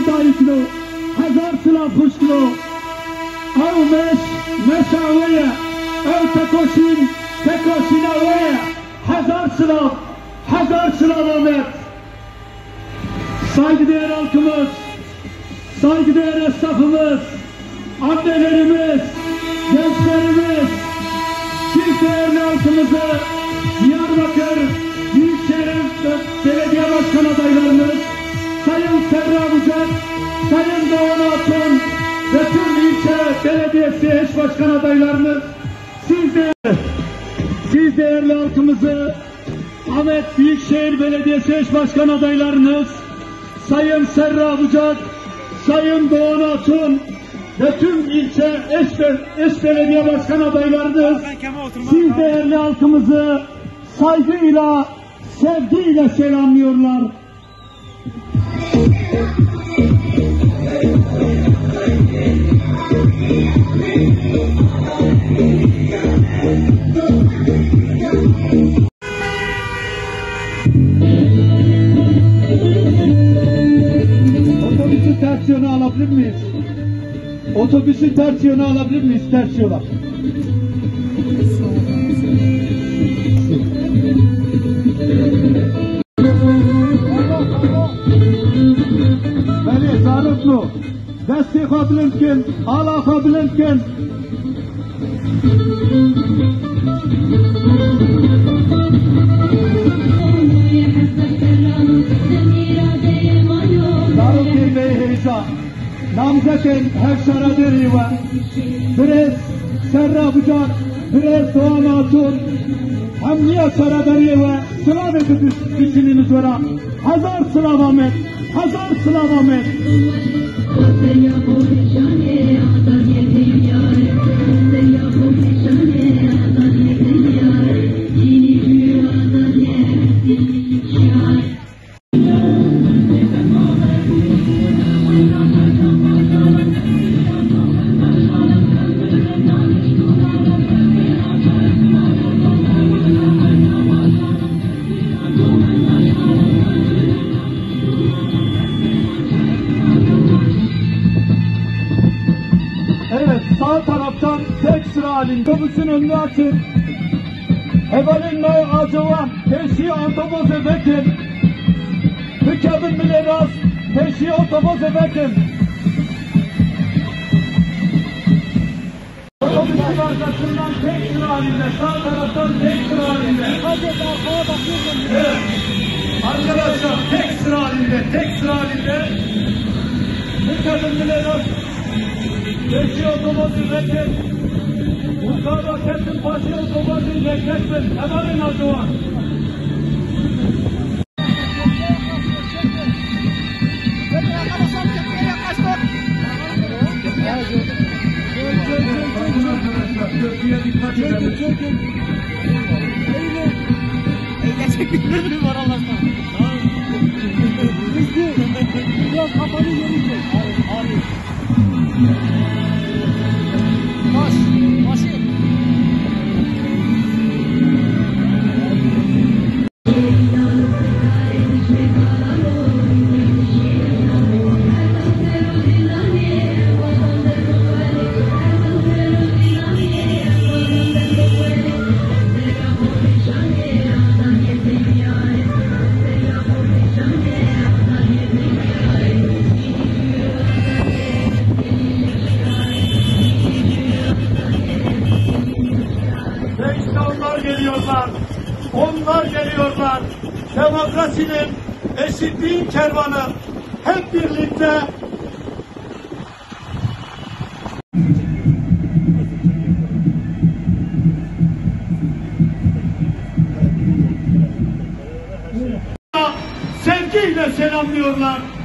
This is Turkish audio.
افزایی کنو هزار سلا خوش کنو او مش مش اویه او تکوشین تکوشین اویه هزار سلا هزار سلا Ahmet. Saygıdeğer halkımız saygıdeğer esnafımız annelerimiz gençlerimiz Türk değerli halkımızı Diyarbakır belediyesi eş başkan adaylarımız siz de siz değerli halkımızı Ahmet Büyükşehir Belediyesi eş başkan adaylarınız Sayın Serra Bucak, Sayın Doğan Atun ve tüm ilçe eş, be- eş belediye başkan adaylarınız siz değerli halkımızı saygıyla, sevgiyle selamlıyorlar. alabilir miyiz? Otobüsü ters yöne alabilir miyiz? Ters yola. Beni zarif mi? Destek olabilirken, alakabilirken. Thank you. Kara deriva, Pres Serra Bucak, Pres Doğan Hatun, Hamliye Sara deriva, Sılav edip düşününüz vera, Hazar Sılav Ahmet, Hazar Sılav Ahmet. Halinde otobüsün önünü açın. Evalin May Acıvan, Peşi Otobüs Ebekin. Tükebin Milenas, Peşi Otobüs Ebekin. Otobüsün arkasından tek sıra halinde, sağ taraftan tek sıra halinde. Evet. Arkadaşlar tek sıra halinde, tek sıra halinde. Tükebin Milenas, Beşi otobüsü beklet. Yukarıda kesin başı otobüsü bekletsin. Hemen in Acıvan. Köprüye dikkat edelim. Eğlenecek var Allah'tan. Biraz kafanı geri çek. Onlar geliyorlar. Onlar geliyorlar. Demokrasinin, eşitliğin kervanı hep birlikte sevgiyle selamlıyorlar.